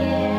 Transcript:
again.